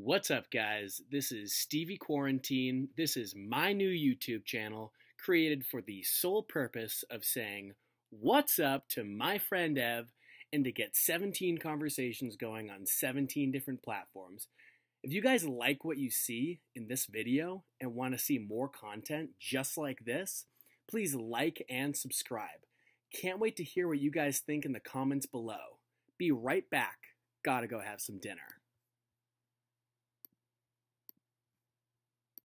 What's up, guys? This is Stevie Quarantine. This is my new YouTube channel created for the sole purpose of saying what's up to my friend Ev and to get 17 conversations going on 17 different platforms. If you guys like what you see in this video and want to see more content just like this, please like and subscribe. Can't wait to hear what you guys think in the comments below. Be right back. Gotta go have some dinner.